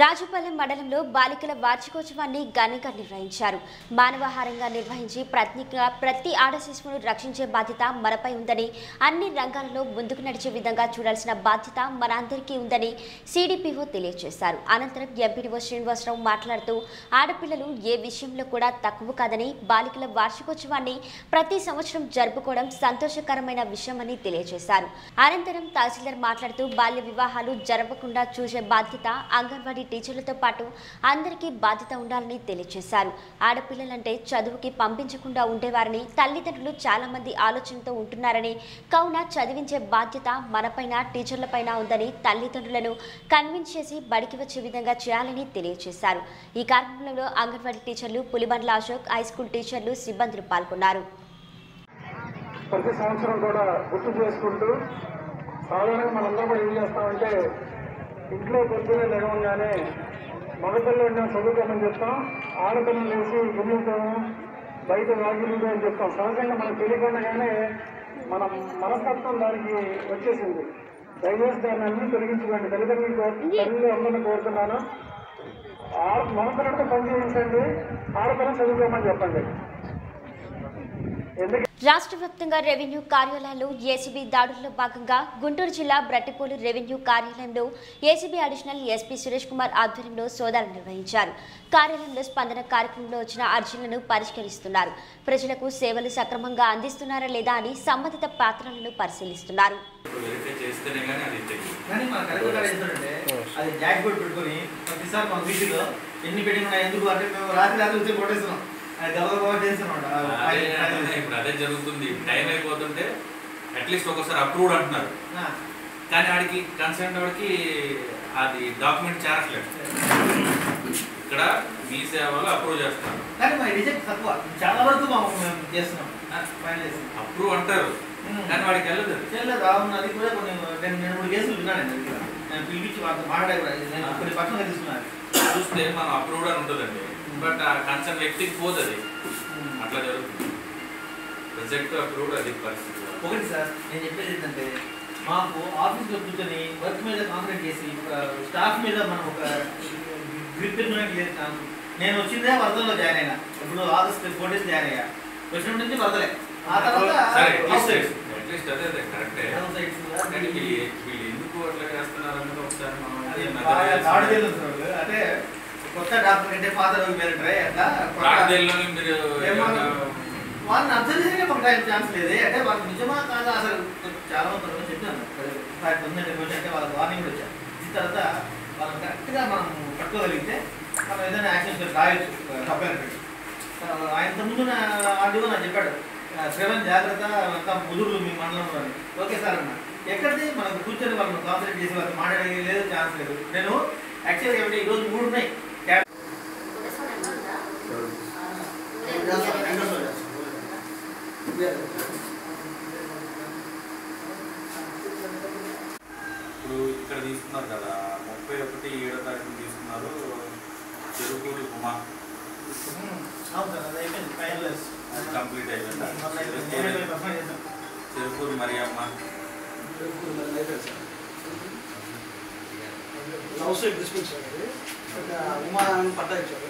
రాజుపాలెం మండలంలో బాలికల వార్షికోత్సవాన్ని ఘనంగా నిర్వహించారు. మానవాహారంగా నిర్వహించి ప్రత్యేకంగా ప్రతి ఆడ శిశువును రక్షించే బాధ్యత మనపై ఉందని అన్ని రంగాలలో ముందుకు నడిచే విధంగా చూడాల్సిన బాధ్యత మనందరికీ ఉందని సిడిపిఓ తెలియజేశారు. అనంతరం ఎంపీడీఓ శ్రీనివాసరావు మాట్లాడుతూ ఆడపిల్లలు ఏ విషయంలో కూడా తక్కువ కాదని బాలికల వార్షికోత్సవాన్ని ప్రతి సంవత్సరం జరుపుకోవడం సంతోషకరమైన విషయమని తెలియజేశారు. అనంతరం తహసీల్దార్ మాట్లాడుతూ బాల్య వివాహాలు జరపకుండా చూసే బాధ్యత అంగన్వాడీ టీచర్లతో పాటు అందరికీ బాధ్యత ఉండాలని తెలియజేశారు. ఆడపిల్లలంటే చదువుకి పంపించకుండా ఉండేవారని తల్లిదండ్రులు చాలా మంది ఆలోచనతో ఉంటున్నారని కావున చదివించే బాధ్యత మనపైన టీచర్లపైన ఉందని తల్లిదండ్రులను కన్విన్స్ చేసి బడికి వచ్చే విధంగా చేయాలని తెలియజేశారు. ఈ కార్యక్రమంలో అంగన్వాడీ టీచర్లు పులిబండ్ల అశోక్ హై స్కూల్ టీచర్లు సిబ్బందులు పాల్గొన్నారు. ప్రతి సంవత్సరం కూడా గుర్తు చేసుకుంటూ సాధారణంగా మనందరూ కూడా ఏం చేస్తామంటే ఇంట్లో పొద్దునే లేవగానే మగపిల్లలు చదువుకోమని చెప్తాం ఆడపిల్లలు లేచి గిన్నెలతోము బయట వాగిలు అని చెప్తాం. సహజంగా మనకు తెలియకుండానే మన మనస్తత్వం దానికి వచ్చేసింది. దయచేసి దాన్ని అన్ని తొలగించుకోండి. తల్లిదండ్రులు తల్లిదండ్రులు అందరినీ కోరుతున్నాను. ఆడ మగపిల్లలతో పని చేయించండి ఆడపిల్లలు చదువుకోమని చెప్పండి. ఎందుకంటే రాష్ట్ర వ్యాప్తంగా రెవెన్యూ కార్యాలయాలు ఏసీబీ దాడుల్లో భాగంగా గుంటూరు జిల్లా బ్రట్టిపోలు రెవెన్యూ కార్యాలయంలో ACB additional SP Suresh Kumar ఆధ్వర్యంలో సోదాలు నిర్వహించారు. కార్యాలయంలో స్పందన కార్యక్రమంలో వచ్చిన అర్జీలను పరిష్కరిస్తున్నారు. ప్రజలకు సేవలు సక్రమంగా అందిస్తున్నారా లేదా అని సంబంధిత పాత్రలను పరిశీలిస్తున్నారు. ఎన్ని ఎందుకు అంటే మేము రాత్రి రాత్రి వచ్చి కొట్టేస్తున్నాం. ఇప్పుడు అదే జరుగుతుంది. టైం అయిపోతుంటే అట్లీస్ట్ ఒకసారి అప్రూవ్డ్ అంటున్నారు. కానీ ఆడికి కన్సర్న్ వాడికి అది డాక్యుమెంట్ చేరట్లేదు. ఇక్కడ మీ సేవలో అప్రూవ్ తక్కువ. చాలా వరకు చేస్తున్నాం. అప్రూవ్ అంటారు. కానీ వాడికి వెళ్ళదు. చేయలేదు అవును అది కూడా కొన్ని నేను రెండు మూడు కేసులు విన్నాను నేను పిలిపించి వాళ్ళతో మాట్లాడే కూడా. నేను కొన్ని పక్కన తీసుకున్నాను. చూస్తే మనం అప్రూవ్డ్ అని ఉంటుందండి. బట్ ఆ కన్సర్న్ వ్యక్తికి పోదు అది అట్లా జరుగుతుంది. రిజెక్ట్ అప్రూవ్డ్ అది పరిస్థితి ఒకటి సార్ నేను చెప్పేది ఏంటంటే మాకు ఆఫీస్లో కూర్చొని వర్క్ మీద కాన్సన్ట్రేట్ చేసి స్టాఫ్ మీద మనం ఒక గ్రిప్ పెట్టుకున్నట్టు లేదు నాకు నేను వచ్చిందే వరదల్లో జాయిన్ అయినా. ఇప్పుడు ఆగస్ట్ ఫోర్ డేస్ జాయిన్ అయ్యా. వచ్చినప్పటి నుంచి వరదలే. ఆ తర్వాత అట్లీస్ట్ అదే అదే కరెక్టే. వీళ్ళు ఎందుకు అట్లా చేస్తున్నారు అన్నది ఒకసారి మనం అది అంటే కొత్త డాక్టర్ అంటే పాత రోగి పేరంటారే అట్లా మీరు వాళ్ళని అబ్జర్వ్ చేసే మాకు టైం ఛాన్స్ లేదు. అంటే వాళ్ళు నిజమా కాదా అసలు? చాలా మంది చెప్పాను కొంచెం అంటే వాళ్ళకి వార్నింగ్ కూడా వచ్చారు ఇచ్చిన తర్వాత వాళ్ళని కరెక్ట్గా మనం పట్టుకోగలిగితే మనం ఏదైనా యాక్షన్ రాయొచ్చు. తప్పైనట్టు ఆయన ముందు ఆడియో నాకు చెప్పాడు. శ్రవణ్ జాగ్రత్త అంతా ముదురు మీ మండలంలో అని. ఓకే సార్ అన్న. ఎక్కడిది? మనకు కూర్చొని వాళ్ళని కాన్సన్ట్రేట్ చేసి వాళ్ళతో మాట్లాడే లేదు ఛాన్స్ లేదు. నేను యాక్చువల్గా ఏమిటి ఈరోజు మూడు ఉన్నాయి. ఇప్పుడు ఇక్కడ తీసుకున్నారు కదా ముప్పై ఒకటి ఏడో తారీఖు తీసుకున్నారు చెరుకూరి ఉమా. అవును అది అయిపోయింది కంప్లీట్ అయిపోయిందా? చెరుకూరి మరియమ్మ. హౌస్ ఉమా పట్టా ఇచ్చారు.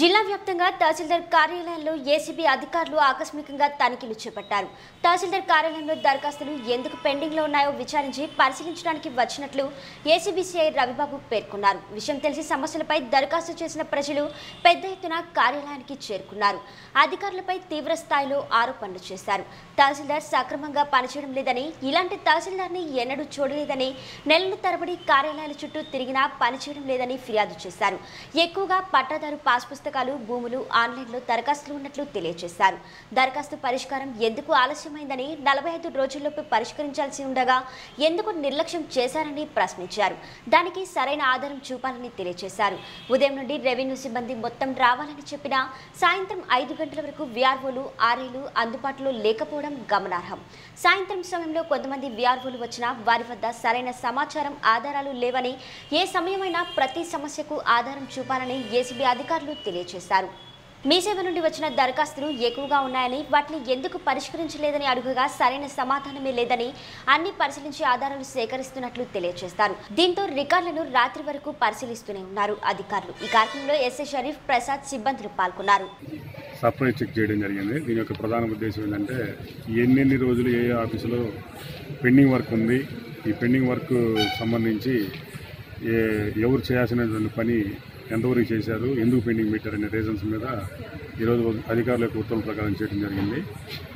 జిల్లా వ్యాప్తంగా తహసీల్దార్ కార్యాలయంలో ఏసీబీ అధికారులు ఆకస్మికంగా తనిఖీలు చేపట్టారు. తహసీల్దార్ కార్యాలయంలో దరఖాస్తులు ఎందుకు పెండింగ్లో ఉన్నాయో విచారించి పరిశీలించడానికి వచ్చినట్లు ఏసీబీసీఐ రవిబాబు పేర్కొన్నారు. విషయం తెలిసి సమస్యలపై దరఖాస్తు చేసిన ప్రజలు పెద్ద ఎత్తున కార్యాలయానికి చేరుకున్నారు. అధికారులపై తీవ్ర స్థాయిలో ఆరోపణలు చేశారు. తహసీల్దార్ సక్రమంగా పనిచేయడం లేదని ఇలాంటి తహసీల్దార్ని ఎన్నడూ చూడలేదని నెలల తరబడి కార్యాలయాల చుట్టూ తిరిగినా పనిచేయడం లేదని ఫిర్యాదు చేశారు. ఎక్కువగా పట్టాదారు పాస్ పుస్తకాలు భూములు ఆన్లైన్లో దరఖాస్తులు ఉన్నట్లు తెలియజేశారు. దరఖాస్తు పరిష్కారం ఎందుకు ఆలస్యమైందని నలభై ఐదు రోజుల్లోపు పరిష్కరించాల్సి ఉండగా ఎందుకు నిర్లక్ష్యం చేశారని ప్రశ్నించారు. దానికి సరైన ఆధారం చూపాలని తెలియజేశారు. ఉదయం నుండి రెవెన్యూ సిబ్బంది మొత్తం రావాలని చెప్పినా సాయంత్రం ఐదు గంటల వరకు విఆర్ఓలు ఆర్ఏలు అందుబాటులో లేకపోవడం గమనార్హం. సాయంత్రం సమయంలో కొంతమంది విఆర్ఓలు వచ్చినా వారి వద్ద సరైన సమాచారం ఆధారాలు లేవని ఏ సమయమైనా ప్రతి సమస్యకు ఆధారం చూపాలని ఏసీబీ అధికారులు తెలియజేశారు. మీసేవ నుండి వచ్చిన దరఖాస్తులు ఎక్కువగా ఉన్నాయని వాటిని ఎందుకు పరిష్కరించలేదని అడుగుగా సరైన సమాధానమే లేదని అన్ని పరిశీలించి ఆధారాలు సేకరిస్తున్నట్లు తెలియజేస్తారు. దీంతో రికార్డులను రాత్రి వరకు పరిశీలిస్తూనే ఉన్నారు అధికారులు. ఈ కార్యక్రమంలో ఎస్ఏ షరీఫ్ ప్రసాద్ సిబ్బందులు పాల్గొన్నారు. సర్ప్రైజ్ చెక్ చేయడం జరిగింది. దీని యొక్క ప్రధాన ఉద్దేశం ఏంటంటే ఎన్నెన్ని రోజులు ఏ ఆఫీసులో పెండింగ్ వర్క్ ఉంది ఈ పెండింగ్ వర్క్ సంబంధించి ఎవరు చేయాల్సినటువంటి పని ఎంతవరకు చేశారు ఎందుకు పెండింగ్ పెట్టారు అనే రీజన్స్ మీద ఈరోజు అధికారుల యొక్క ఉత్తర్వుల ప్రకారం చేయడం జరిగింది.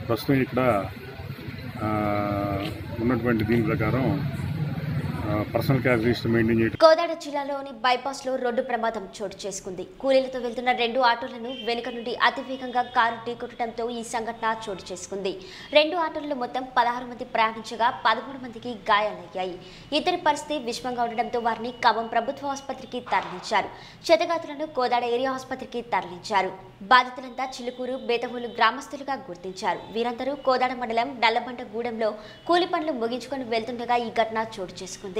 ప్రస్తుతం ఇక్కడ ఉన్నటువంటి దీని ప్రకారం పర్సనల్ క్యాష్ రిజిస్టర్ మెయింటైన్ చేయడం కోదాడ జిల్లాలోని బైపాస్లో రోడ్డు ప్రమాదం చోటు చేసుకుంది. కూలీలతో వెళ్తున్న రెండు ఆటోలను వెనుక నుండి అతివేగంగా కారు ఢీకొట్టడంతో ఈ సంఘటన చోటు చేసుకుంది. రెండు ఆటోలలో మొత్తం పదహారు మంది ప్రయాణించగా పదమూడు మందికి గాయాలయ్యాయి. ఇద్దరి పరిస్థితి విషమంగా ఉండడంతో వారిని ఖమ్మం ప్రభుత్వ ఆసుపత్రికి తరలించారు. క్షతగాతులను కోదాడ ఏరియా ఆసుపత్రికి తరలించారు. బాధితులంతా చిలుకూరు బేతహోలు గ్రామస్తులుగా గుర్తించారు. వీరందరూ కోదాడ మండలం నల్లబండ గూడెంలో కూలి పనులు ముగించుకొని వెళ్తుండగా ఈ ఘటన చోటు చేసుకుంది.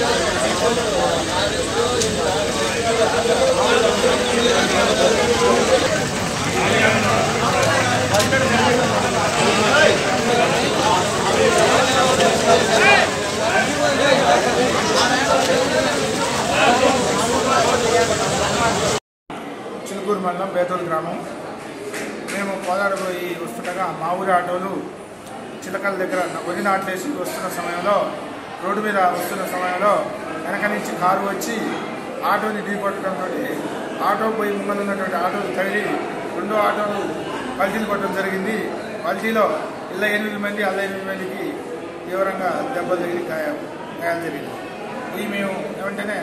చిలుకూరు మండలం బేతోలు గ్రామం మేము కోదాడ పోయి వస్తుండగా మా ఊరి ఆటోలు చిలకల దగ్గర వరి నాట్లేసి వస్తున్న సమయంలో రోడ్డు మీద వస్తున్న సమయంలో వెనక నుంచి కారు వచ్చి ఆటోని ఢీకొట్టడంతో ఆటో పోయి ముందు ఉన్నటువంటి ఆటోలు తగిలి రెండో ఆటోలు పల్టీలు కొట్టడం జరిగింది. పల్టీలో ఇళ్ళ ఎనిమిది మంది అల్ల ఎనిమిది మందికి తీవ్రంగా దెబ్బలు తగిలి గాయం గాయాలు జరిగింది. ఇది మేము వెంటనే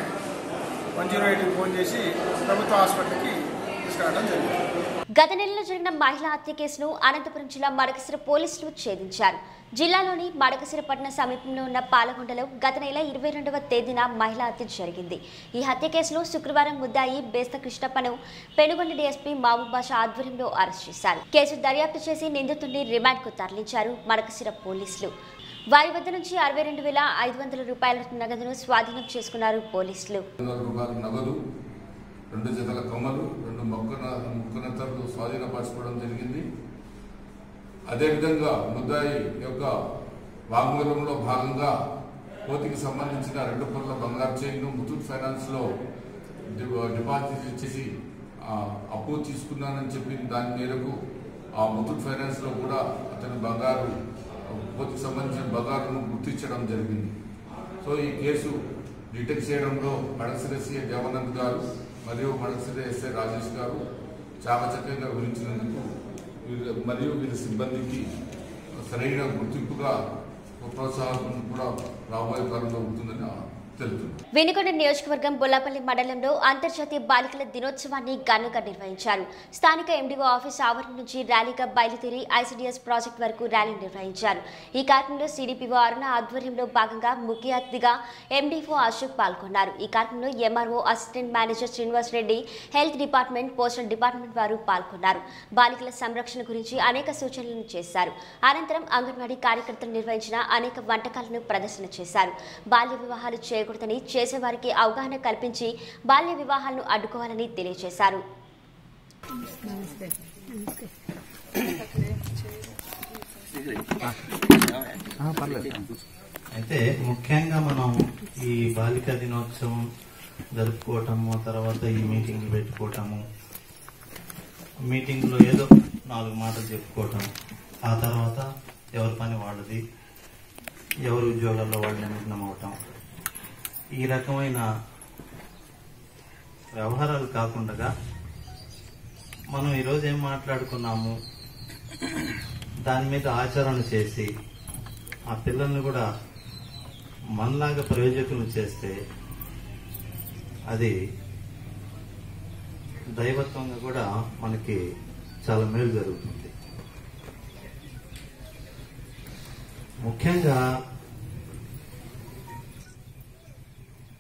వన్ జీరో ఎయిట్కి ఫోన్ చేసి ప్రభుత్వ హాస్పిటల్కి తీసుకురావడం జరిగింది. గత నెలలో జరిగిన మహిళా హత్య కేసును అనంతపురం జిల్లా మడకసిర పోలీసులు ఛేదించారు. జిల్లాలోని మడకసిర పట్టణ సమీపంలో ఉన్న పాలకొండలో గత నెల ఇరవై రెండవ తేదీన మహిళా హత్య జరిగింది. ఈ హత్య కేసులో శుక్రవారం ముద్దాయి బేస్త కృష్ణప్పను పెనుగొండ డీఎస్పీ మహబూబ్ బాషా ఆధ్వర్యంలో అరెస్ట్ చేశారు. కేసు దర్యాప్తు చేసి నిందితుడిని రిమాండ్కు తరలించారు మడకసిర పోలీసులు. వారి వద్ద నుంచి అరవై రెండు వేల ఐదు వందల రూపాయల నగదును స్వాధీనం చేసుకున్నారు పోలీసులు. రెండు జతల కొమ్మలు రెండు మొక్కన ముక్కనెత్తర్లు స్వాధీనపరచుకోవడం జరిగింది. అదేవిధంగా ముద్దాయి యొక్క వాంగ్మూలంలో భాగంగా కోతికి సంబంధించిన రెండు పొరల బంగారు చైన్ను ముతూట్ ఫైనాన్స్లో డిపాజిట్ ఇచ్చేసి ఆ, అప్పు తీసుకున్నానని చెప్పి దాని మేరకు ఆ ముతూట్ ఫైనాన్స్లో కూడా అతని బంగారు కోతికి సంబంధించిన బంగారును గుర్తించడం జరిగింది. సో ఈ కేసు డిటెక్ట్ చేయడంలో మడకసిర దేవానంద్ గారు మరియు మడకసిర ఎస్ఐ రాజేష్ గారు చాకచక్యంగా వివరించినందుకు వీరి- మరియు వీరి సిబ్బందికి సరైన గుర్తింపుగా ప్రోత్సాహం కూడా రాబోయే కాలంలో ఉంటుందని వెనుకొండ నియోజకవర్గం బొల్లాపల్లి మండలంలో అంతర్జాతీయ బాలికల దినోత్సవాన్ని ఘనంగా నిర్వహించారు. స్థానిక ఎండిఓ ఆఫీస్ ఆవరణ నుంచి ర్యాలీగా బయలుదేరి ఐసిడిఎస్ ప్రాజెక్ట్ వరకు ర్యాలీ నిర్వహించారు. ఈ కార్యక్రమంలో సిడిపిఓ అరుణ ఆధ్వర్యంలో భాగంగా ముఖ్య అతిథిగా ఎండిఓ అశోక్ పాల్గొన్నారు. ఈ కార్యక్రమంలో MRO assistant manager Srinivas Reddy health department postal department వారు పాల్గొన్నారు. బాలికల సంరక్షణ గురించి అనేక సూచనలను చేశారు. అనంతరం అంగన్వాడీ కార్యకర్తలు నిర్వహించిన అనేక వంటకాలను ప్రదర్శన చేశారు. బాల్య వివాహాలు చేయకూడదని చేసేవారికి అవగాహన కల్పించి బాల్య వివాహాలను అడ్డుకోవాలని తెలియజేశారు. అయితే ముఖ్యంగా మనం ఈ బాలికా దినోత్సవం జరుపుకోవటము తర్వాత ఈ మీటింగ్లు పెట్టుకోవటము మీటింగ్లో ఏదో నాలుగు మాటలు చెప్పుకోవటం ఆ తర్వాత ఎవరి పని వాళ్ళది ఎవరి ఉద్యోగాల్లో వాళ్ళు నిమగ్నం అవటం ఈ రకమైన వ్యవహారాలు కాకుండా మనం ఈరోజు ఏం మాట్లాడుకున్నాము? దాని మీద ఆచరణ చేసి ఆ పిల్లల్ని కూడా మనలాగా ప్రయోజకులు చేస్తే అది దైవత్వంగా కూడా మనకి చాలా మేలు జరుగుతుంది. ముఖ్యంగా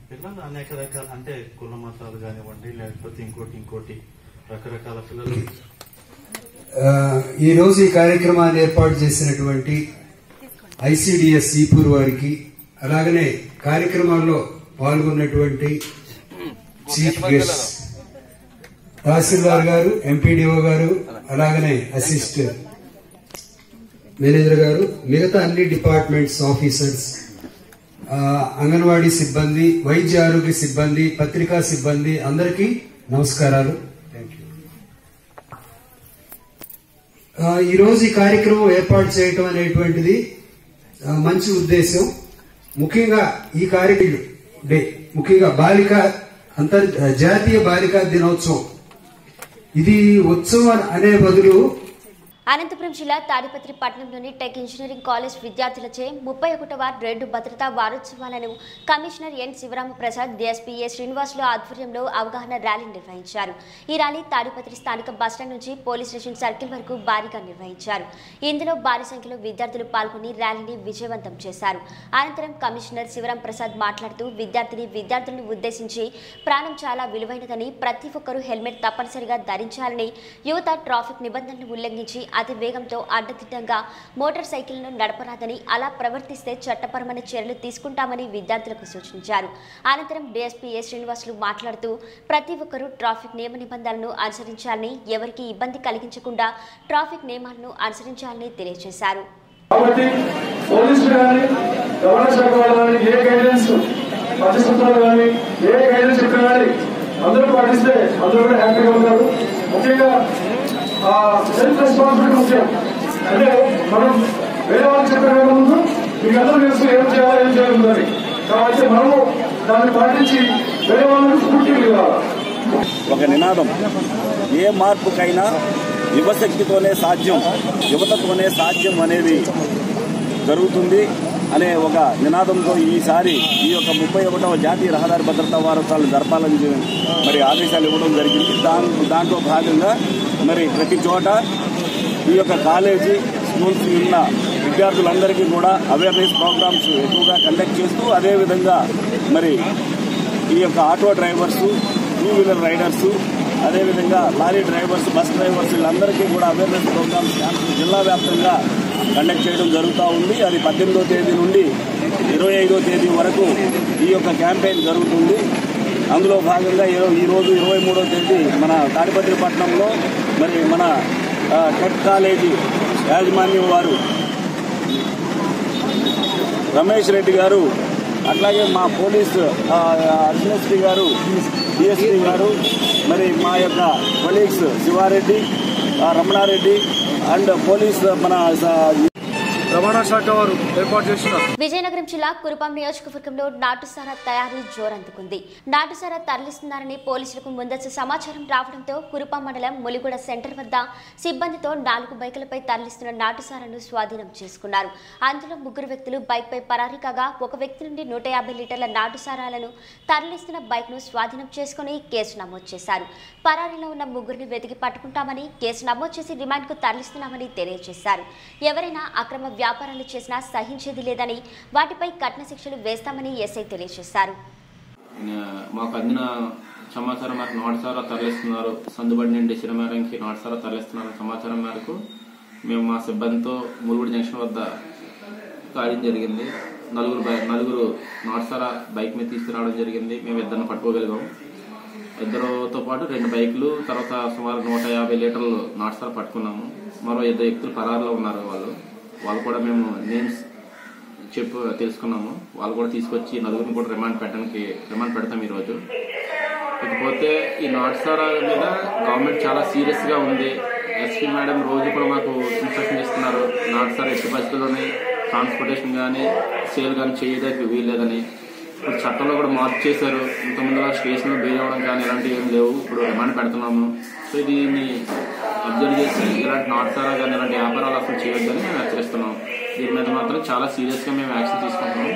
పిల్లలు అనేక రకాల అంటే కుల మతాలు కానివ్వండి లేకపోతే ఇంకోటి ఇంకోటి రకరకాల పిల్లలు. ఈ రోజు ఈ కార్యక్రమాన్ని ఏర్పాటు చేసినటువంటి ఐసిడిఎస్ ఈపూర్ వారికి అలాగనే కార్యక్రమాల్లో పాల్గొన్నటువంటి చీఫ్ గెస్ట్ తహసీల్దార్ గారు ఎంపీడీఓ గారు అలాగనే అసిస్ట్ మేనేజర్ గారు మిగతా అన్ని డిపార్ట్మెంట్స్ ఆఫీసర్స్ అంగన్వాడీ సిబ్బంది వైద్య ఆరోగ్య సిబ్బంది పత్రికా సిబ్బంది అందరికీ నమస్కారాలు. ఈరోజు ఈ కార్యక్రమం ఏర్పాటు చేయటం అనేటువంటిది మంచి ఉద్దేశం. ముఖ్యంగా ఈ కార్యక్రమం డే ముఖ్యంగా బాలిక అంతర్ జాతీయ బాలికా దినోత్సవం. ఇది ఉత్సవం అనే బదులు అనంతపురం జిల్లా తాడిపత్రి పట్టణంలోని టెక్ ఇంజనీరింగ్ కాలేజ్ విద్యార్థులచే ముప్పై ఒకటవ రెండు భద్రతా వారోత్సవాలను commissioner N. Sivarama Prasad DSP A. Srinivasulu ఆధ్వర్యంలో అవగాహన ర్యాలీ నిర్వహించారు. ఈ ర్యాలీ తాడిపత్రి స్థానిక బస్టాండ్ నుంచి పోలీస్ స్టేషన్ సర్కిల్ వరకు భారీగా నిర్వహించారు. ఇందులో భారీ సంఖ్యలో విద్యార్థులు పాల్గొని ర్యాలీని విజయవంతం చేశారు. అనంతరం కమిషనర్ శివరాం ప్రసాద్ మాట్లాడుతూ విద్యార్థిని విద్యార్థులను ఉద్దేశించి ప్రాణం చాలా విలువైనదని ప్రతి ఒక్కరూ హెల్మెట్ తప్పనిసరిగా ధరించాలని యువత ట్రాఫిక్ నిబంధనలు ఉల్లంఘించి అతి వేగంతో అడ్డదిడ్డంగా మోటార్ సైకిల్ను నడపరాదని అలా ప్రవర్తిస్తే చట్టపరమైన చర్యలు తీసుకుంటామని విద్యార్థులకు సూచించారు. అనంతరం డీఎస్పీ ఏ శ్రీనివాసులు మాట్లాడుతూ ప్రతి ఒక్కరూ ట్రాఫిక్ నియమ నిబంధనలను అనుసరించాలని ఎవరికి ఇబ్బంది కలిగించకుండా ట్రాఫిక్ నియమాలను అనుసరించాలని తెలియజేశారు. అందరూ పాటిస్తే అందరూ కూడా హ్యాపీగా ఉంటారు. ముఖ్యంగా సెల్ఫ్ రెస్పాన్సిబిలిటీ ముఖ్యం అంటే మనం వేరే వాళ్ళకి చెప్పే ముందు మీకు అందరూ తెలుసు ఏం చేయాలి ఏం చేయాలి కాబట్టి మనము దాన్ని పాటించి వేరే వాళ్ళని స్ఫూర్తి ఒక నినాదం. ఏ మార్పుకైనా యువశక్తితోనే సాధ్యం యువతతోనే సాధ్యం అనేది జరుగుతుంది అనే ఒక నినాదంతో ఈసారి ఈ యొక్క ముప్పై ఒకటవ జాతీయ రహదారి భద్రతా వారోత్సవాలు జరపాలని మరి ఆదేశాలు ఇవ్వడం జరిగింది. దాంట్లో భాగంగా మరి ప్రతి చోట ఈ యొక్క కాలేజీ స్కూల్స్ ఉన్న విద్యార్థులందరికీ కూడా అవేర్నెస్ ప్రోగ్రామ్స్ ఎక్కువగా కండక్ట్ చేస్తూ అదేవిధంగా మరి ఈ యొక్క auto drivers two wheeler riders అదేవిధంగా లారీ డ్రైవర్స్ బస్ డ్రైవర్స్ వీళ్ళందరికీ కూడా అవేర్నెస్ ప్రోగ్రామ్స్ జిల్లా వ్యాప్తంగా కండక్ట్ చేయడం జరుగుతూ ఉంది. అది పద్దెనిమిదో తేదీ నుండి ఇరవై ఐదో తేదీ వరకు ఈ యొక్క క్యాంపెయిన్ జరుగుతుంది. అందులో భాగంగా ఈరోజు ఈ రోజు ఇరవై మూడో తేదీ మన తాడిపత్రి పట్టణంలో మరి మన టెక్ కాలేజీ యాజమాన్యం వారు రమేష్ రెడ్డి గారు అట్లాగే మా పోలీస్ ఎస్ఎస్పీ గారు డిఎస్పీ గారు మరి మా యొక్క colleagues Siva Reddy Ramana Reddy and police మన రవాణా శాఖ వారు ఏర్పాటు చేస్తున్నారు విజయనగరం జిల్లా కురుపాం నియోజకవర్గంలో నాటుసారా తయారీ జోరందుకుంది. నాటుసారా తరలిస్తున్నారని పోలీసులకు ముందస్తు సమాచారం రావడంతో కురుపాం మండలం ములిగూడ సెంటర్ వద్ద సిబ్బందితో నాలుగు బైకులపై తరలిస్తున్న నాటుసారాను స్వాధీనం చేసుకున్నారు. అందులో ముగ్గురు వ్యక్తులు బైక్పై పరారీ కాగా ఒక వ్యక్తి నుండి నూట యాభై లీటర్ల నాటుసారాలను తరలిస్తున్న బైక్ను స్వాధీనం చేసుకుని కేసు నమోదు చేశారు. పరారీలో ఉన్న ముగ్గురిని వెతికి పట్టుకుంటామని కేసు నమోదు చేసి రిమాండ్కు తరలిస్తున్నామని తెలియజేశారు. ఎవరైనా అక్రమ వ్యాపారాలు చేసినా సహించేది లేదని వాటిపై కఠిన శిక్షలు వేస్తామని ఎస్ఐ తెలియజేశారు. మాకు అందిన సమాచారం మేరకు నాటుసారా తరలిస్తున్నారు. సందుబడి నుండి సిరిమేరంకి నాటుసారా తరలిస్తున్నారు సమాచారం మేరకు. మేము మా సిబ్బందితో ములుగుడు జంక్షన్ వద్ద కార్యం జరిగింది. నలుగురు నలుగురు నాటుసారా బైక్ మీద తీసుకురావడం జరిగింది. మేము ఇద్దరిని పట్టుకోగలిగాం. ఇద్దరుతో పాటు రెండు బైకులు తర్వాత సుమారు నూట యాభై లీటర్లు నాటుసారా పట్టుకున్నాము. మరో ఇద్దరు వ్యక్తులు పరారులో ఉన్నారు వాళ్ళు. వాళ్ళు కూడా మేము నేమ్స్ చెప్పు తెలుసుకున్నాము. వాళ్ళు కూడా తీసుకొచ్చి నలుగురిని కూడా రిమాండ్ పెట్టడానికి రిమాండ్ పెడతాం ఈరోజు. ఇకపోతే ఈ నాటుసారా మీద గవర్నమెంట్ చాలా సీరియస్గా ఉంది ఎస్పీ మేడం రోజు కూడా మాకు ఇన్స్ట్రక్షన్ ఇస్తున్నారు. నాటుసారా ఎట్టి పరిస్థితుల్లోనే ట్రాన్స్పోర్టేషన్ కానీ సేల్ కానీ చేయడానికి వీల్లేదని. ఇప్పుడు చట్టంలో కూడా మార్పు చేశారు. ఇంతకుముందు స్టేషన్లో బెయిల్ అవ్వడం కానీ ఇలాంటివి ఏం లేవు. ఇప్పుడు రిమాండ్ పెడుతున్నాము. సో దీన్ని అబ్జర్వ్ చేసి ఇలాంటి నాటుసారా కానీ ఇలాంటి వ్యాపారాలు అసలు చేయొద్దని మేము హెచ్చరిస్తున్నాం. దీని మీద మాత్రం చాలా సీరియస్గా మేము యాక్షన్ తీసుకుంటున్నాం.